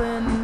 album.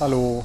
Hallo.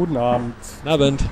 Guten Abend. Guten Abend.